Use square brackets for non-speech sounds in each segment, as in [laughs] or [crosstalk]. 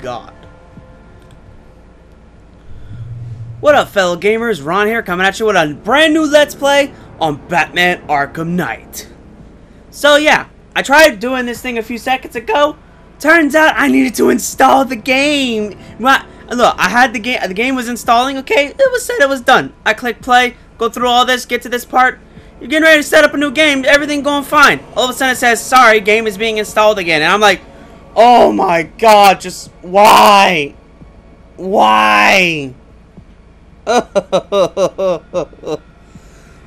god. What up, fellow gamers? Ron here, coming at you with a brand new Let's Play on Batman Arkham Knight. So yeah, I tried doing this thing a few seconds ago. Turns out I needed to install the game. Well, look, I had the game. The game was installing. Okay, it was said it was done. I click play, go through all this, get to this part. You're getting ready to set up a new game. Everything going fine. All of a sudden it says, "Sorry, game is being installed again," and I'm like, "Oh my god, just why? Why?" [laughs] oh,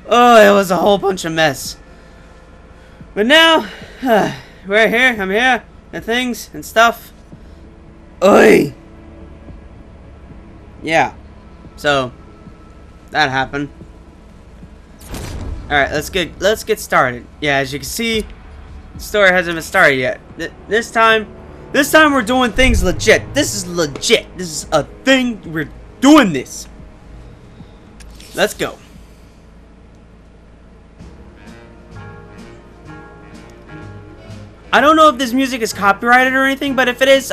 it was a whole bunch of mess. But now, uh, [sighs] we're here, I'm here, and things, and stuff. Oi! Yeah. So, that happened. Alright, let's get, let's get started. Yeah, as you can see, story hasn't been started yet. Th this time, this time we're doing things legit. This is legit. This is a thing, we're doing this. Let's go. I don't know if this music is copyrighted or anything, but if it is,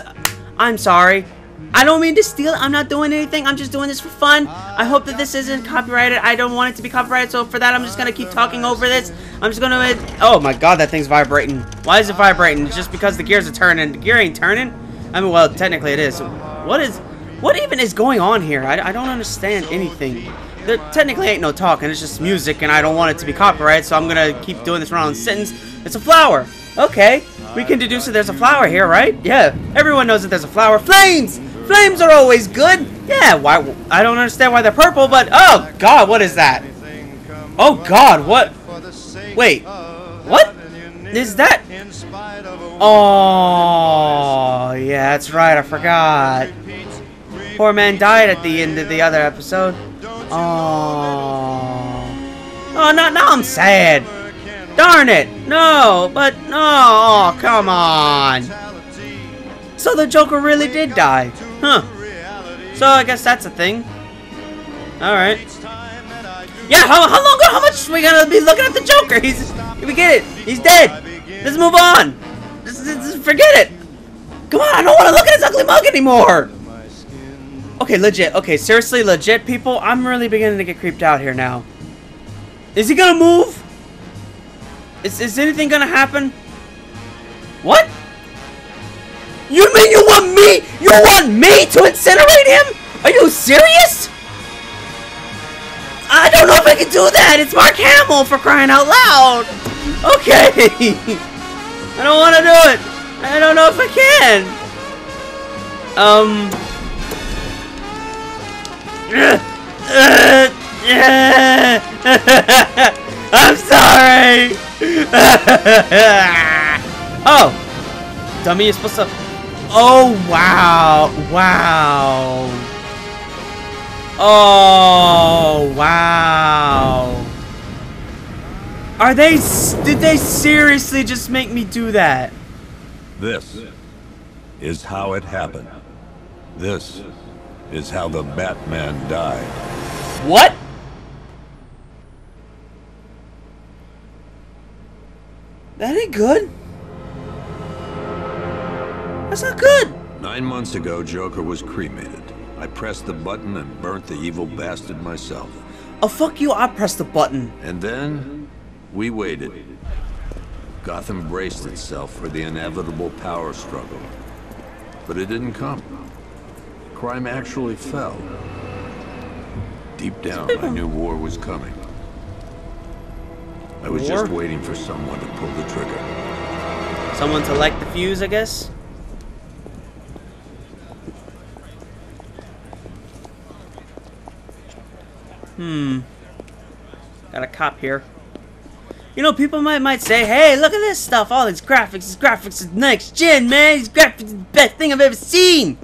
I'm sorry. I don't mean to steal. I'm not doing anything. I'm just doing this for fun. I hope that this isn't copyrighted. I don't want it to be copyrighted, so for that, I'm just going to keep talking over this. I'm just going to... Oh my god, that thing's vibrating. Why is it vibrating? It's just because the gears are turning. The gear ain't turning? I mean, well, technically it is. What is... What even is going on here? I, I don't understand anything there technically ain't no talking, it's just music, and I don't want it to be copyrighted, so I'm gonna keep doing this round sentence. It's a flower! Okay, we can deduce that there's a flower here, right? Yeah, everyone knows that there's a flower. Flames! Flames are always good! Yeah, why? I don't understand why they're purple, but oh god, what is that? Oh god, what? Wait, what? Is that? Oh, yeah, that's right, I forgot. Poor man died at the end of the other episode. Oh. Oh, no, now I'm sad. Darn it. No, but no. Oh, come on. So the Joker really did die. Huh. So I guess that's a thing. Alright. Yeah, how, how long, how much we gonna be looking at the Joker? He's, we get it. He's dead. Let's move on. Just, just forget it. Come on, I don't want to look at his ugly mug anymore. Okay, legit. Okay, seriously, legit, people. I'm really beginning to get creeped out here now. Is he gonna move? Is, is anything gonna happen? What? You mean you want me? You want me to incinerate him? Are you serious? I don't know if I can do that. It's Mark Hamill for crying out loud. Okay. [laughs] I don't want to do it. I don't know if I can. Um. [laughs] I'm sorry! [laughs] oh! Dummy is supposed to... Oh, wow! Wow! Oh, wow! Are they... Did they seriously just make me do that? This is how it happened. This is how the Batman died. What? That ain't good. That's not good. Nine months ago, Joker was cremated. I pressed the button and burnt the evil bastard myself. Oh, fuck you, I pressed the button. And then, we waited. Gotham braced itself for the inevitable power struggle. But it didn't come. Crime actually fell. Deep down, I knew war was coming. I was war? just waiting for someone to pull the trigger. Someone to light the fuse, I guess? Hmm. Got a cop here. You know, people might might say, hey, look at this stuff, all these graphics, these graphics is next gen, man. These graphics is the best thing I've ever seen.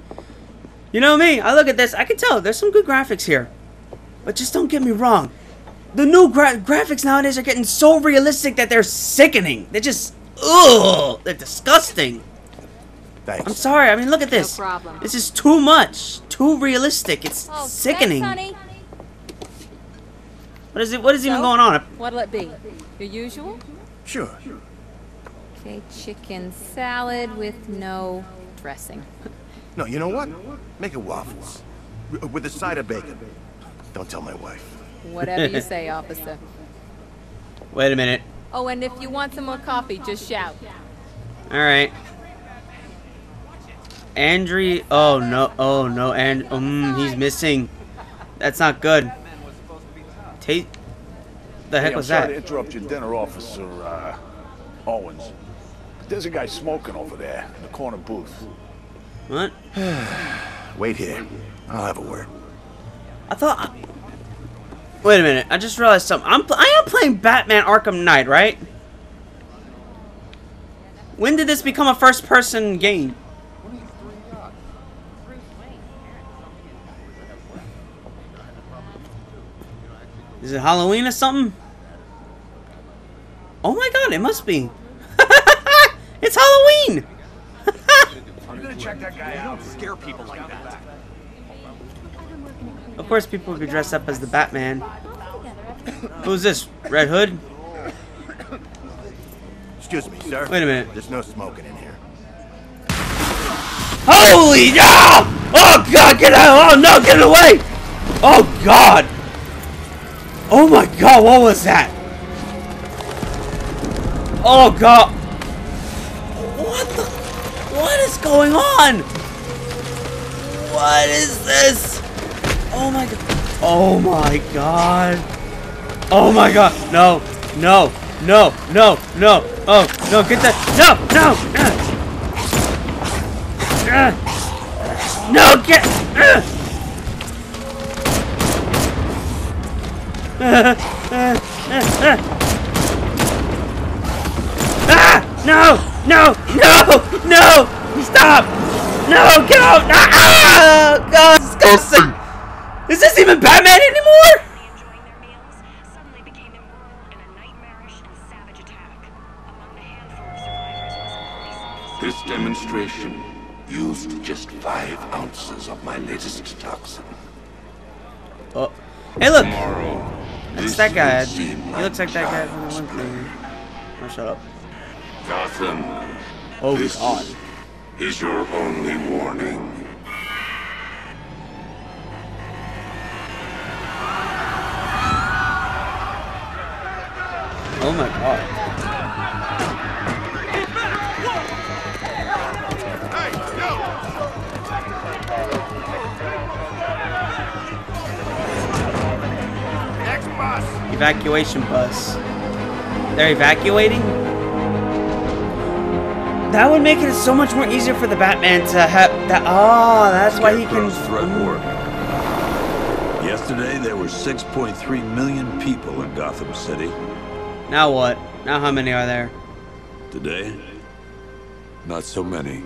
You know me, I look at this, I can tell there's some good graphics here. But just don't get me wrong. The new gra graphics nowadays are getting so realistic that they're sickening. They're just, ugh, they're disgusting. Thanks. I'm sorry, I mean, look at this. No problem. This is too much, too realistic. It's oh, sickening. Thanks, what is it? What is so, even going on? What'll it be? Your usual? Sure. Okay, chicken salad with no dressing. No, you know what? Make it waffles. With a side of bacon. Don't tell my wife. Whatever you [laughs] say, officer. Wait a minute. Oh, and if you want some more coffee, just shout. Alright. Andre. Oh, no. Oh, no. And um, he's missing. That's not good. Tate. The heck Hey, I'm was sorry that? to interrupt your dinner, Officer uh, Owens. But there's a guy smoking over there in the corner booth. What? [sighs] Wait here. I'll have a word. I thought. Wait a minute. I just realized something. I'm. pl- I am playing Batman Arkham Knight, right? When did this become a first-person game? Is it Halloween or something? Oh my god, it must be. [laughs] it's Halloween! I'm gonna check that guy out. Scare people like that. Of course, people could dress up as the Batman. Who's this? Red Hood? Excuse me, sir. Wait a minute. There's no smoking in here. Holy no! Oh god, get out! Oh no, get away! Oh god! Oh my god, what was that? Oh god! What the? What is going on? What is this? Oh my god! Oh my god! Oh my god! No! No! No! No! No! Oh no! Get that! No! No! Uh. Uh. No, get. Uh. Ah! No! No! No! No! Stop! No! Get out! Ah! God, this disgusting! Is this even Batman anymore? enjoying their meals, suddenly became embroiled in a nightmarish and savage attack. Among the handful of survivors was a police officer. This demonstration used just five ounces of my latest toxin. Oh. Hey, look! Tomorrow, This that guy. He looks like that guy from the one thing. Oh, shut up. Gotham, Oh, this God. is your only warning. Evacuation bus. They're evacuating? That would make it so much more easier for the Batman to have that. Oh, that's why he can. Threat mm. worked. Yesterday, there were 6.3 million people in Gotham City. Now what? Now how many are there? Today, not so many.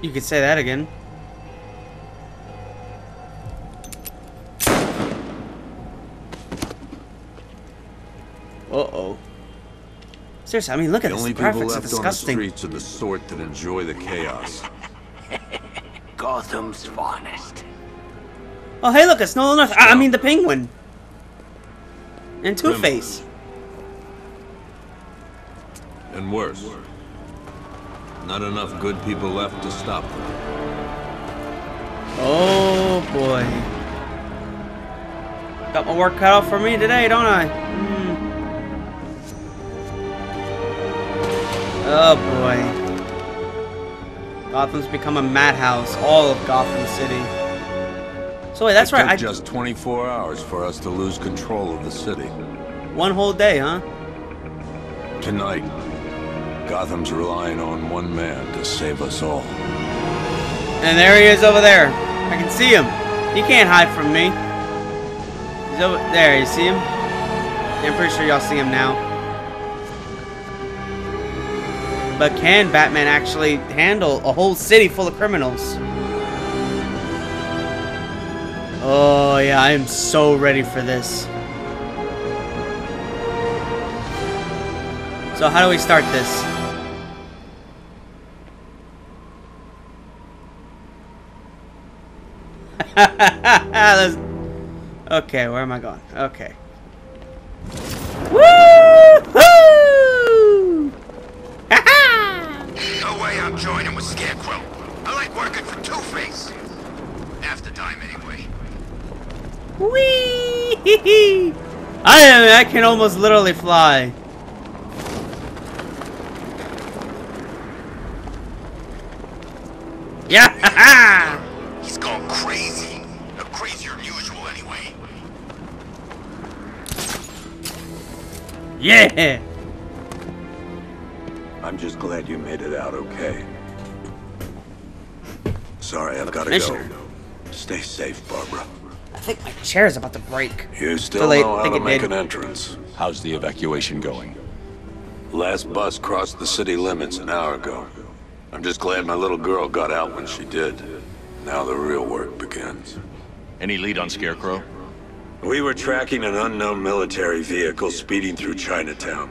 You could say that again. Seriously, I mean, look at The this. only The people graphics are left on the disgusting. streets are the sort that enjoy the chaos. [laughs] Gotham's finest. Oh, hey, look, it's Nolan North. Ah, I I mean, the Penguin. And Two Face. And worse, not enough good people left to stop them. Oh boy. Got my work cut out for me today, don't I? Oh boy. Gotham's become a madhouse. All of Gotham City. So wait, that's it right. took I just 24 hours for us to lose control of the city. one whole day, huh? Tonight, Gotham's relying on one man to save us all. And there he is over there. I can see him. He can't hide from me. He's over there. You see him? Yeah, I'm pretty sure y'all see him now. But can Batman actually handle a whole city full of criminals? Oh yeah, I am so ready for this. So how do we start this? [laughs] Okay, where am I going? Okay. Woo! No way I'm joining with Scarecrow. I like working for Two-Face. Half the time, anyway. Whee! I am. I can almost literally fly. Yeah! He's gone crazy. Uh, crazier than usual, anyway. yeah! I'm just glad you made it out okay. Sorry, I've got to go. Stay safe, Barbara. I think my chair is about to break. You still late, know how think to it make did. an entrance. How's the evacuation going? Last bus crossed the city limits an hour ago. I'm just glad my little girl got out when she did. Now the real work begins. Any lead on Scarecrow? We were tracking an unknown military vehicle speeding through Chinatown.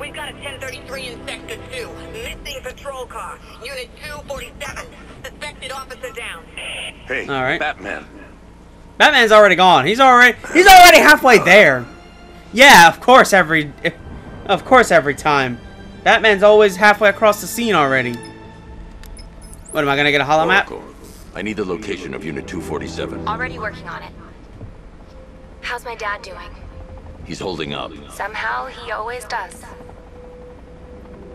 we've got a 1033 in Sector 2. Missing patrol car. Unit 247. Suspected officer down. Hey, All right. Batman. Batman's already gone. He's already he's already halfway there. Yeah, of course every of course every time. Batman's always halfway across the scene already. What am I gonna get a hollow map? I need the location of Unit 247. Already working on it. How's my dad doing? He's holding up. Somehow he always does.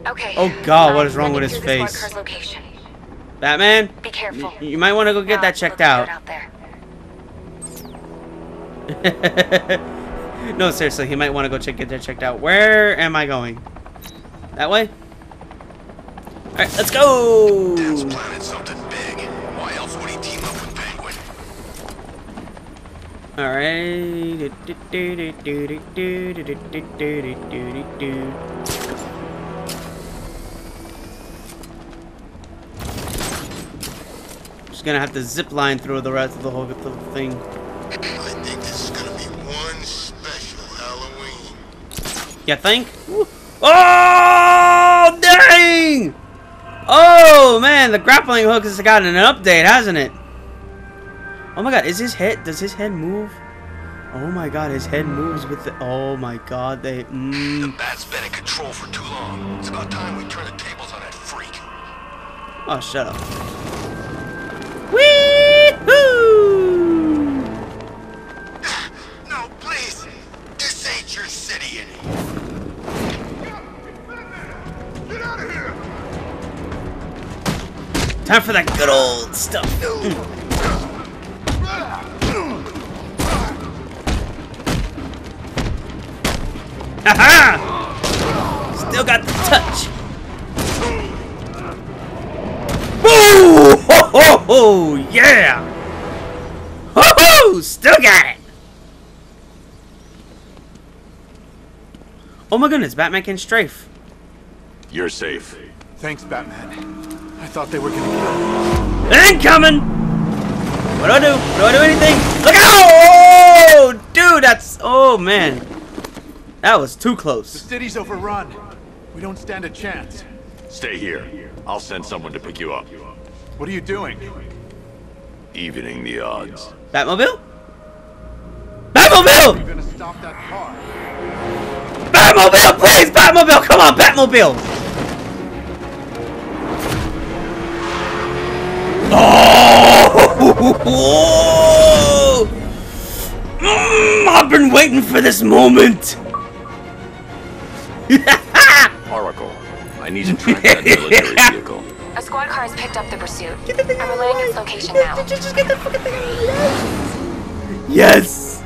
Okay. Oh, God, what is wrong with his face? squad car's location. Batman? Be careful. You might want to go get that checked out. out there. no, seriously, he might want to go check get that checked out. Where am I going? That way? Alright, let's go! Dad's planning something big. Why else would he team up with Penguin? Alright. Just gonna have to zip line through the rest of the whole, thing. I think this is gonna be one special Halloween. You think? Oh, dang! Oh, man, the grappling hook has gotten an update, hasn't it? Oh my god, is his head, does his head move? Oh my god, his head moves with the, oh my god, they, The mm. bat's been in control for too long. It's about time we turn the tables on that freak. Oh, shut up. Time for that good old stuff. Mm. Haha! Still got the touch. Woo! Ho ho ho! Yeah! Ho ho! Still got it. Oh my goodness, Batman can strafe. You're safe. Thanks, Batman. I thought they were gonna kill me. Incoming! What do I do? Do I do anything? Look out! Oh, dude, that's... Oh, man. That was too close. The city's overrun. We don't stand a chance. Stay here. I'll send someone to pick you up. What are you doing? Evening the odds. Batmobile? Batmobile! You're gonna stop that car. Batmobile, please! Batmobile! Come on, Batmobile! For this moment! [laughs] Oracle, I need to track that military [laughs] vehicle. A squad car has picked up the pursuit. I'm relaying its location now. Yes!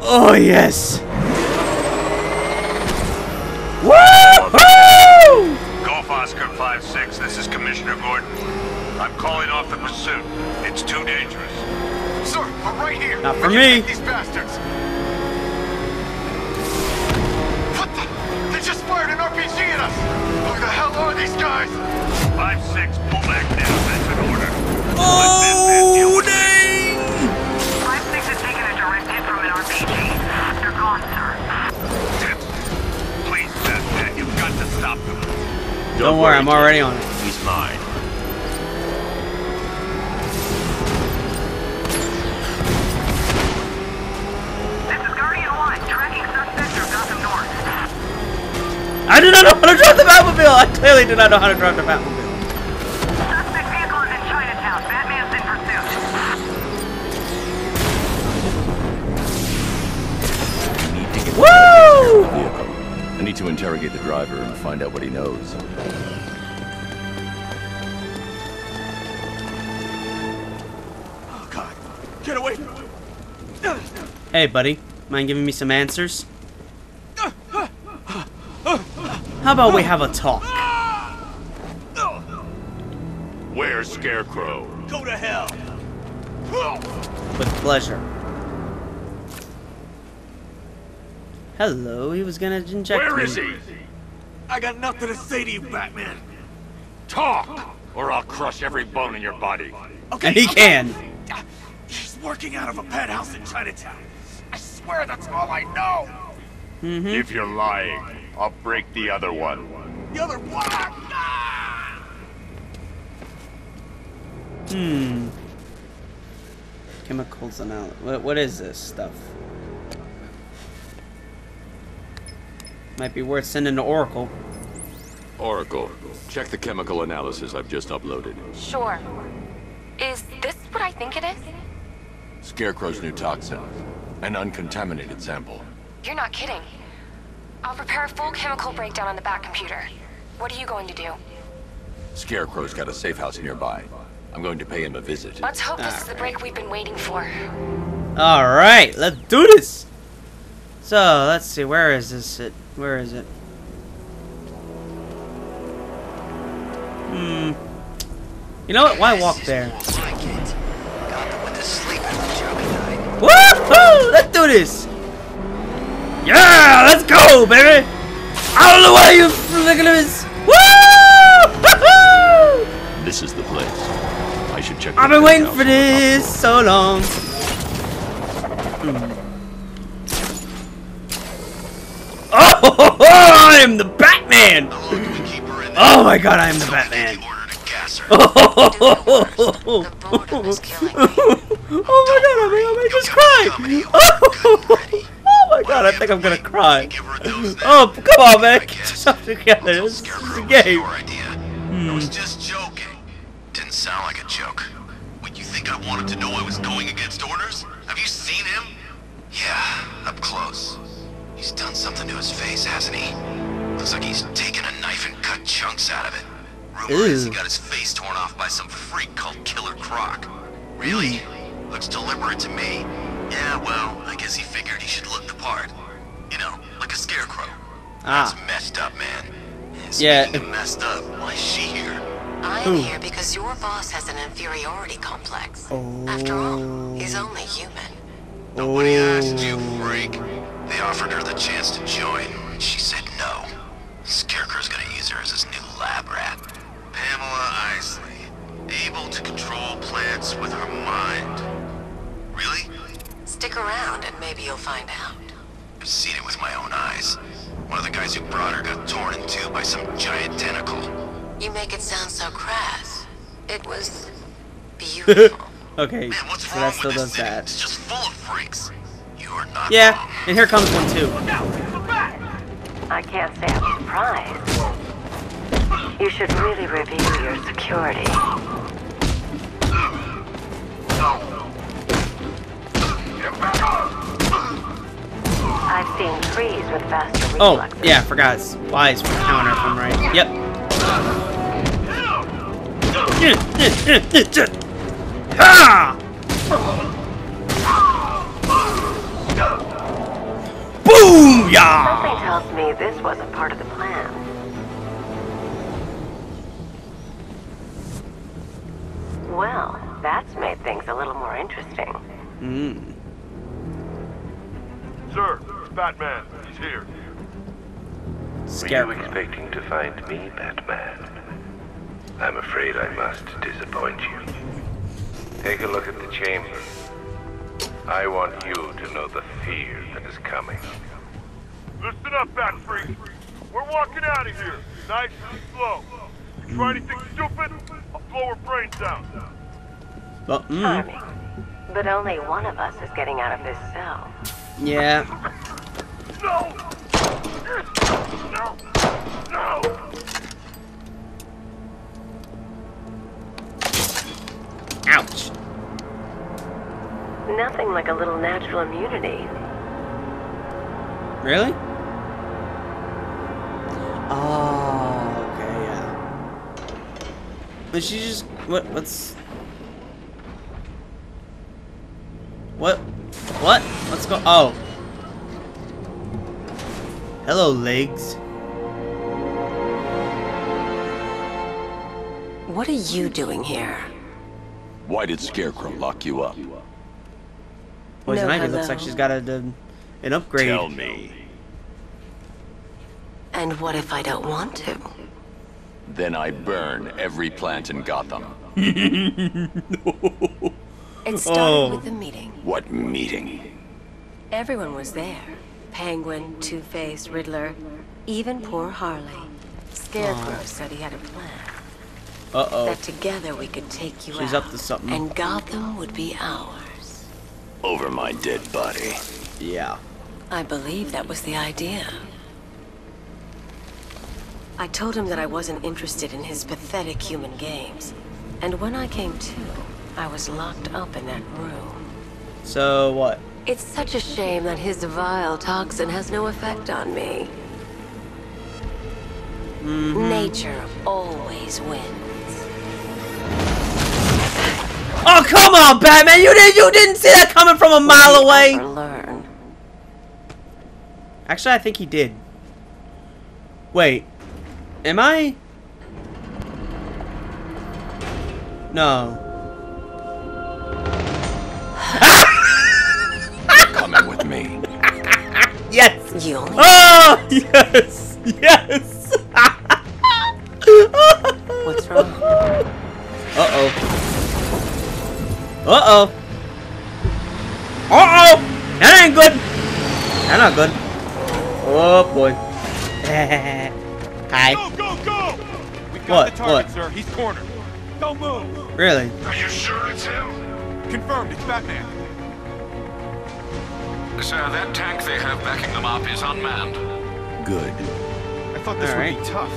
Oh, yes! Woo-hoo! Golf Oscar 5-6, this is Commissioner Gordon. I'm calling off the pursuit. It's too dangerous. Sir, we're right here. Not for We me. These bastards. Fired an us. Who the hell are these guys? 5-6, pull back now. That's an order. Oh, dang! 5-6 has taken a direct hit from an RPG. They're gone, sir. Please, Batman, you've got to stop them. Don't worry, I'm already on it. Clearly do not know how to drive the Batmobile. Suspect vehicle is in Chinatown. Batman's in pursuit. I need to get Woo! the vehicle. I need to interrogate the driver and find out what he knows. Oh, God. Get away from me. Hey, buddy. Mind giving me some answers? How about we have a talk? Where's Scarecrow? Go to hell. With pleasure. Hello, he was gonna inject Where me. is he? I got nothing to say to you, Batman. Talk, or I'll crush every bone in your body. Okay. And he okay. can. He's working out of a penthouse in Chinatown. I swear that's all I know. Mm-hmm. If you're lying, I'll break the other one. The other one. Ah! Hmm. Chemicals analysis. What, what is this stuff? Might be worth sending to Oracle. Oracle, check the chemical analysis I've just uploaded. Sure. Is this what I think it is? Scarecrow's new toxin. An uncontaminated sample. You're not kidding. I'll prepare a full chemical breakdown on the back computer. What are you going to do? Scarecrow's got a safe house nearby. I'm going to pay him a visit. Let's hope this is the break we've been waiting for. Alright, let's do this! So, let's see, where is this? It? Where is it? Hmm. You know what? Why walk there? Woohoo! Let's do this! Yeah! Let's go, baby! I don't know why you look at this! Woo! Check. I've been waiting for this so long. Hmm. Oh, [laughs] I am the Batman! Oh my god, I am the Batman! Oh, [laughs] oh my god, I think I may just cry! [laughs] Oh my god, I think I'm gonna cry. Oh, come on, man, get yourself together. This is a game. I was just joking. Didn't sound like a joke. Think I wanted to know I was going against orders? Have you seen him? Yeah, up close. He's done something to his face, hasn't he? Looks like he's taken a knife and cut chunks out of it. Rumor is he got his face torn off by some freak called Killer Croc. Really? Looks deliberate to me. Yeah, well, I guess he figured he should look the part. You know, like a scarecrow. Ah. That's messed up, man. Yeah, Speaking of messed up, why is she here? I'm Who? here because your boss has an inferiority complex. After all, oh. he's only human. Nobody oh. asked you, freak. They offered her the chance to join, and she said no. Scarecrow's gonna use her as his new lab rat. Pamela Isley, able to control plants with her mind. Really? Stick around and maybe you'll find out. I've seen it with my own eyes. One of the guys who brought her got torn in two by some giant tentacle. You make it sound so crass. It was beautiful. [laughs] okay, so that still does that. It's just full of freaks. You're not Yeah, and here comes one too. I can't say I'm surprised. You should really review your security. I've seen trees with faster Oh, yeah, I forgot. It's Wise for counter if I'm right. Yep. Ha! Boom! Yeah! Something tells me this wasn't part of the plan. Well, that's made things a little more interesting. Hmm. Sir, it's Batman, he's here. Scarecrow. Were you expecting to find me, Batman? I'm afraid I must disappoint you. Take a look at the chamber. I want you to know the fear that is coming. Listen up, Bat Freak. We're walking out of here, nice and slow. You try anything stupid, I'll blow her brains out. Well, mm, Charming. But only one of us is getting out of this cell. yeah. No! No! No! Ouch. Nothing like a little natural immunity. Really? Oh, okay, yeah. But she just what? What's what? What? Let's go. Oh. Hello, legs. What are you doing here? Why did Scarecrow lock you up? Poison No, Ivy looks like she's got a, a- an upgrade. Tell me. And what if I don't want to? Then I burn every plant in Gotham. It started Oh. with a meeting. What meeting? Everyone was there. Penguin, Two-Face, Riddler, even poor Harley. Scarecrow Aw. said he had a plan. Uh-oh. That together we could take you She's out. up to something. And Gotham would be ours. Over my dead body. Yeah. I believe that was the idea. I told him that I wasn't interested in his pathetic human games. And when I came to, I was locked up in that room. So what? It's such a shame that his vile toxin has no effect on me. Mm-hmm. Nature always wins. Oh come on, Batman! You didn't you didn't see that coming from a mile away. Learn. Actually, I think he did. Wait, am I? No. Coming with me. [laughs] Yes. You only Oh yes, yes. [laughs] What's wrong? Uh oh. Uh oh. Uh oh. That ain't good. That's not good. Oh boy. [laughs] Hi. Go, go, go! We got What? the target, What? sir. He's cornered. Don't move. Really? Are you sure it's him? Confirmed. It's Batman. Sir, that tank they have backing them up is unmanned. Good. I thought this All would right. be tough.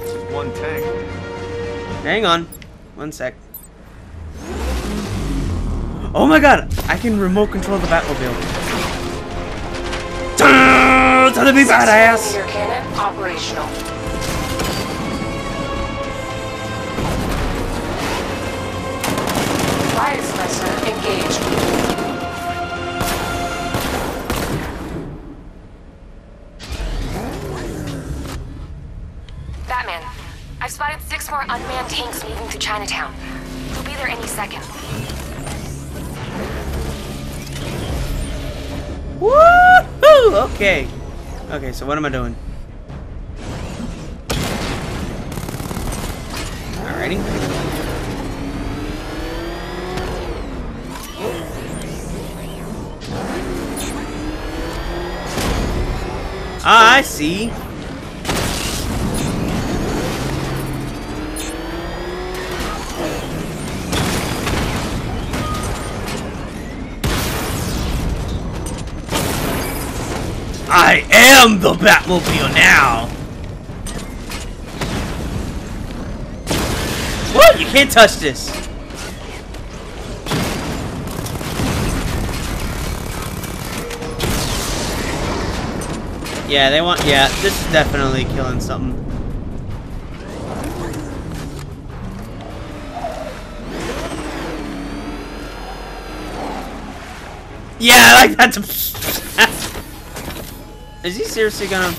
This is one tank. Hang on. One sec. Oh my god! I can remote control the Batmobile. Time to be badass! Cannon operational. Fire suppressor engaged. Batman, I've spotted six more unmanned tanks moving through Chinatown. They'll be there any second. Woohoo! Okay. Okay, so what am I doing? Alrighty. Ah, I see. Am the Batmobile now. What? You can't touch this. Yeah, they want. Yeah, this is definitely killing something. Yeah, I like that. [laughs] To... is he seriously gonna?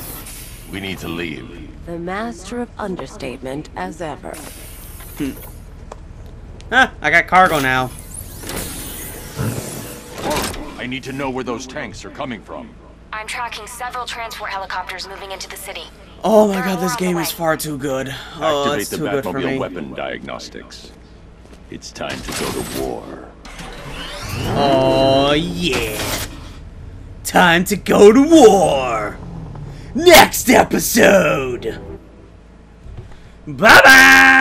We need to leave. The master of understatement as ever. Huh, I got cargo now. I need to know where those tanks are coming from. I'm tracking several transport helicopters moving into the city. Oh my god, this game is far too good. Oh, Activate it's the too good for Batmobile me. weapon diagnostics. It's time to go to war. Oh, yeah. Time to go to war. Next episode. Bye bye.